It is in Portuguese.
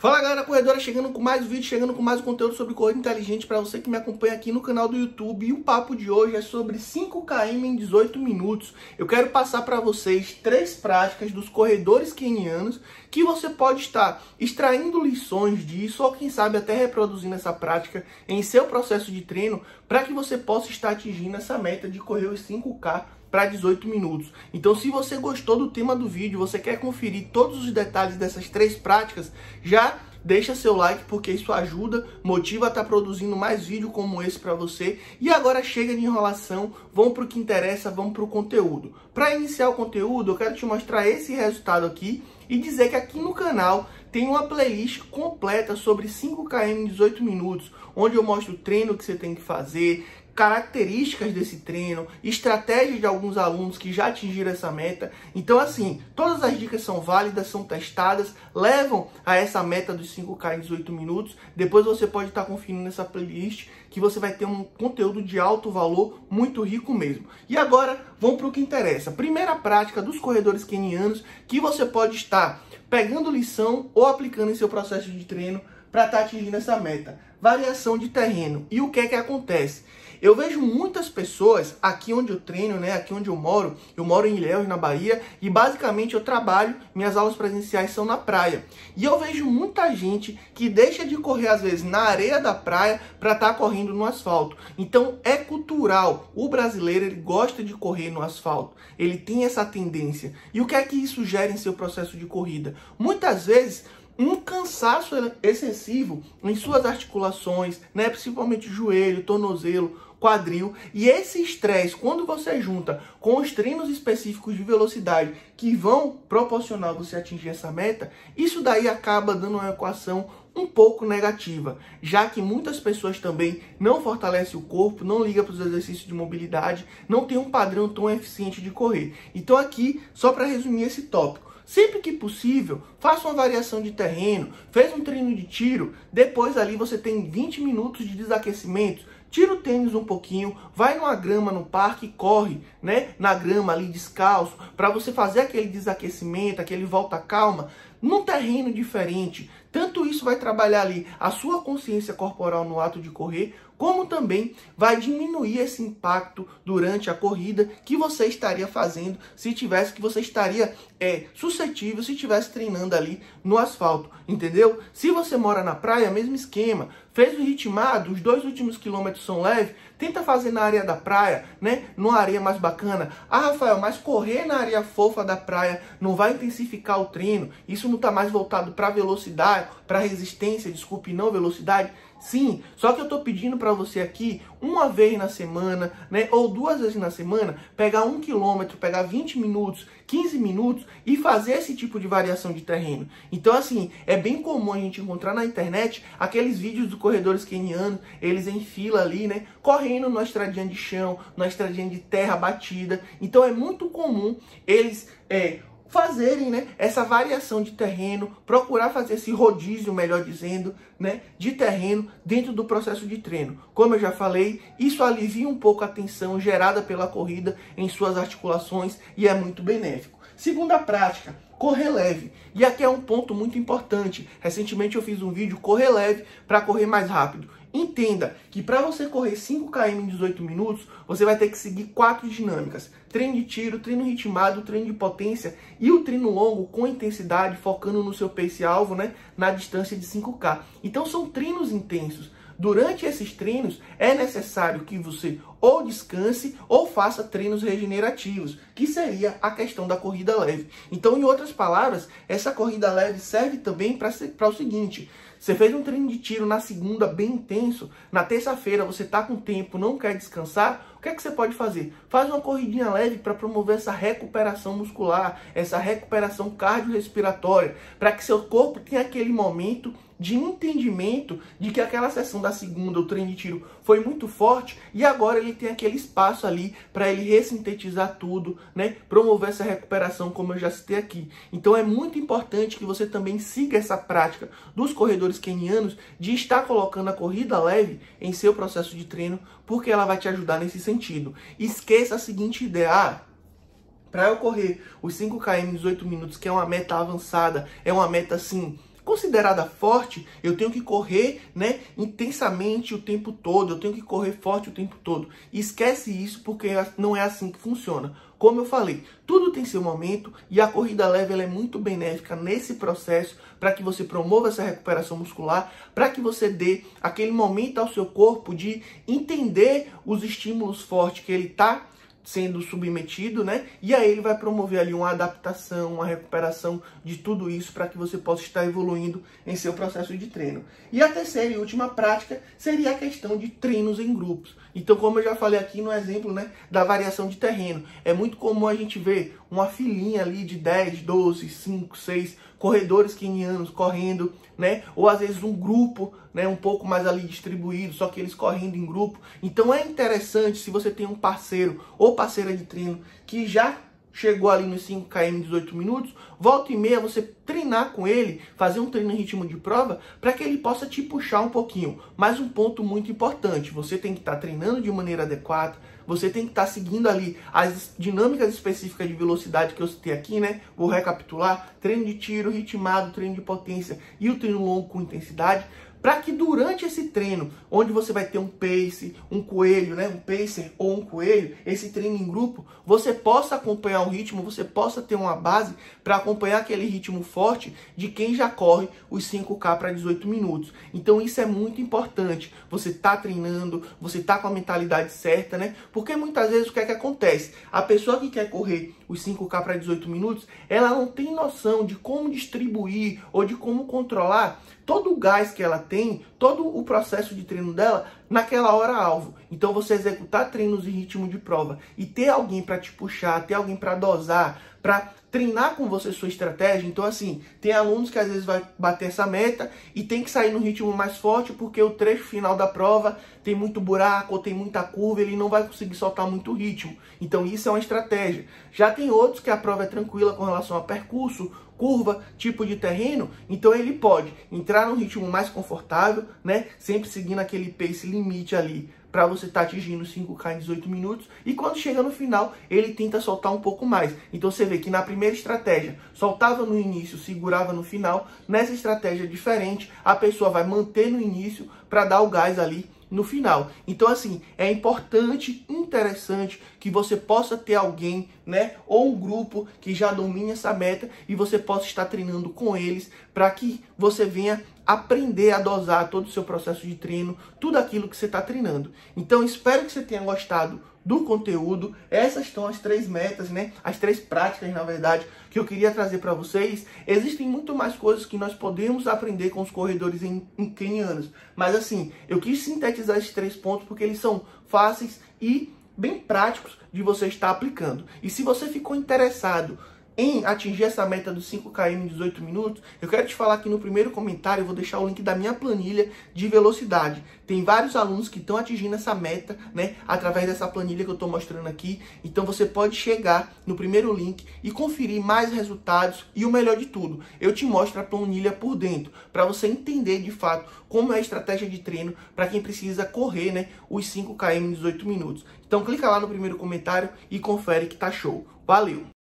Fala galera corredora, chegando com mais vídeo, chegando com mais conteúdo sobre corrida inteligente para você que me acompanha aqui no canal do YouTube. E o papo de hoje é sobre 5km em 18 minutos. Eu quero passar para vocês três práticas dos corredores kenianos que você pode estar extraindo lições disso ou quem sabe até reproduzindo essa prática em seu processo de treino para que você possa estar atingindo essa meta de correr os 5k para 18 minutos. Então, se você gostou do tema do vídeo, você quer conferir todos os detalhes dessas três práticas, já deixa seu like porque isso ajuda, motiva a estar tá produzindo mais vídeo como esse para você. E agora chega de enrolação, vamos para o que interessa, vamos para o conteúdo. Para iniciar o conteúdo, eu quero te mostrar esse resultado aqui e dizer que aqui no canal tem uma playlist completa sobre 5km em 18 minutos, onde eu mostro o treino que você tem que fazer, características desse treino, estratégias de alguns alunos que já atingiram essa meta. Então, assim, todas as dicas são válidas, são testadas, levam a essa meta dos 5K em 18 minutos. Depois você pode estar conferindo nessa playlist que você vai ter um conteúdo de alto valor, muito rico mesmo. E agora, vamos para o que interessa. Primeira prática dos corredores kenianos que você pode estar pegando lição ou aplicando em seu processo de treino para estar atingindo essa meta. Variação de terreno. E o que é que acontece? Eu vejo muitas pessoas aqui onde eu treino, né, aqui onde eu moro, eu moro em Ilhéus, na Bahia, e basicamente eu trabalho, minhas aulas presenciais são na praia. E eu vejo muita gente que deixa de correr às vezes na areia da praia para estar tá correndo no asfalto. Então é cultural. O brasileiro ele gosta de correr no asfalto. Ele tem essa tendência. E o que é que isso gera em seu processo de corrida? Muitas vezes um cansaço excessivo em suas articulações, né, principalmente joelho, tornozelo, quadril. E esse estresse, quando você junta com os treinos específicos de velocidade que vão proporcionar você atingir essa meta, isso daí acaba dando uma equação um pouco negativa, já que muitas pessoas também não fortalecem o corpo, não ligam para os exercícios de mobilidade, não tem um padrão tão eficiente de correr. Então aqui, só para resumir esse tópico, Sempre que possível, faça uma variação de terreno, fez um treino de tiro, depois ali você tem 20 minutos de desaquecimento, tira o tênis um pouquinho, vai numa grama no parque e corre, né, na grama ali descalço, para você fazer aquele desaquecimento, aquele volta calma, num terreno diferente. Tanto isso vai trabalhar ali a sua consciência corporal no ato de correr, como também vai diminuir esse impacto durante a corrida que você estaria fazendo se tivesse que você estaria é, suscetível se estivesse treinando ali no asfalto, entendeu? Se você mora na praia, mesmo esquema. Fez o ritmado, os dois últimos quilômetros são leves, tenta fazer na areia da praia, né? Numa areia mais bacana. Ah, Rafael, mas correr na areia fofa da praia não vai intensificar o treino? Isso não está mais voltado para velocidade, para resistência, desculpe, não velocidade? Sim, só que eu estou pedindo para você aqui, uma vez na semana, né, ou duas vezes na semana, pegar um quilômetro, pegar 20 minutos, 15 minutos e fazer esse tipo de variação de terreno. Então, assim, é bem comum a gente encontrar na internet aqueles vídeos dos corredores kenianos, eles em fila ali, né, correndo na estradinha de chão, na estradinha de terra batida. Então, é muito comum eles é, fazerem né, essa variação de terreno, procurar fazer esse rodízio, melhor dizendo, né, de terreno dentro do processo de treino. Como eu já falei, isso alivia um pouco a tensão gerada pela corrida em suas articulações e é muito benéfico. Segunda prática, correr leve. E aqui é um ponto muito importante. Recentemente eu fiz um vídeo correr leve para correr mais rápido. Entenda que para você correr 5 km em 18 minutos, você vai ter que seguir quatro dinâmicas: treino de tiro, treino ritmado, treino de potência e o treino longo com intensidade, focando no seu pace alvo, né, na distância de 5k. Então são treinos intensos. Durante esses treinos é necessário que você ou descanse ou faça treinos regenerativos, que seria a questão da corrida leve. Então, em outras palavras, essa corrida leve serve também para o seguinte: você fez um treino de tiro na segunda bem intenso, na terça-feira você está com tempo, não quer descansar, o que é que você pode fazer? Faz uma corridinha leve para promover essa recuperação muscular, essa recuperação cardiorrespiratória, para que seu corpo tenha aquele momento de entendimento de que aquela sessão da segunda, o treino de tiro, foi muito forte e agora ele tem aquele espaço ali para ele ressintetizar tudo, né? Promover essa recuperação, como eu já citei aqui. Então é muito importante que você também siga essa prática dos corredores kenianos de estar colocando a corrida leve em seu processo de treino, porque ela vai te ajudar nesse sentido. Esqueça a seguinte ideia, ah, para eu correr os 5 km em 18 minutos, que é uma meta avançada, é uma meta assim considerada forte, eu tenho que correr, né, intensamente o tempo todo, eu tenho que correr forte o tempo todo. E esquece isso porque não é assim que funciona. Como eu falei, tudo tem seu momento e a corrida leve é muito benéfica nesse processo para que você promova essa recuperação muscular, para que você dê aquele momento ao seu corpo de entender os estímulos fortes que ele está sendo submetido, né? E aí ele vai promover ali uma adaptação, uma recuperação de tudo isso para que você possa estar evoluindo em seu processo de treino. E a terceira e última prática seria a questão de treinos em grupos. Então, como eu já falei aqui no exemplo, né, da variação de terreno, é muito comum a gente ver uma filinha ali de 10, 12, 5, 6 corredores quenianos correndo, né? Ou às vezes um grupo, né, um pouco mais ali distribuído, só que eles correndo em grupo. Então é interessante se você tem um parceiro ou parceira de treino que já chegou ali nos 5 km em 18 minutos, volta e meia você treinar com ele, fazer um treino em ritmo de prova, para que ele possa te puxar um pouquinho. Mas um ponto muito importante, você tem que estar tá treinando de maneira adequada, você tem que estar tá seguindo ali as dinâmicas específicas de velocidade que eu citei aqui, né? Vou recapitular, treino de tiro, ritmado, treino de potência e o treino longo com intensidade, para que durante esse treino, onde você vai ter um pace, um coelho, né, um pacer ou um coelho, esse treino em grupo, você possa acompanhar o ritmo, você possa ter uma base para acompanhar aquele ritmo forte de quem já corre os 5K para 18 minutos. Então isso é muito importante. Você tá treinando, você tá com a mentalidade certa, né? Porque muitas vezes o que é que acontece? A pessoa que quer correr os 5K para 18 minutos, ela não tem noção de como distribuir ou de como controlar todo o gás que ela tem, todo o processo de treino dela naquela hora alvo. Então você executar treinos em ritmo de prova e ter alguém para te puxar, ter alguém para dosar, para treinar com você sua estratégia. Então, assim, tem alunos que às vezes vai bater essa meta e tem que sair no ritmo mais forte porque o trecho final da prova tem muito buraco tem muita curva, ele não vai conseguir soltar muito ritmo. Então, isso é uma estratégia. Já tem outros que a prova é tranquila com relação a percurso, curva, tipo de terreno, então ele pode entrar num ritmo mais confortável, né? Sempre seguindo aquele pace limite ali para você estar tá atingindo 5K em 18 minutos. E quando chega no final, ele tenta soltar um pouco mais. Então você vê que na primeira estratégia, soltava no início, segurava no final. Nessa estratégia diferente, a pessoa vai manter no início para dar o gás ali no final. Então, assim, é importante, interessante que você possa ter alguém, né, ou um grupo que já domine essa meta e você possa estar treinando com eles para que você venha aprender a dosar todo o seu processo de treino, tudo aquilo que você está treinando. Então, espero que você tenha gostado do conteúdo. Essas são as três metas, né? As três práticas, na verdade, que eu queria trazer para vocês. Existem muito mais coisas que nós podemos aprender com os corredores em, em kenianos. Mas assim, eu quis sintetizar esses três pontos porque eles são fáceis e bem práticos de você estar aplicando. E se você ficou interessado em atingir essa meta dos 5km em 18 minutos, eu quero te falar aqui no primeiro comentário, eu vou deixar o link da minha planilha de velocidade. Tem vários alunos que estão atingindo essa meta, né, através dessa planilha que eu estou mostrando aqui. Então você pode chegar no primeiro link e conferir mais resultados e o melhor de tudo, eu te mostro a planilha por dentro, para você entender de fato como é a estratégia de treino para quem precisa correr, né, os 5km em 18 minutos. Então clica lá no primeiro comentário e confere que tá show. Valeu!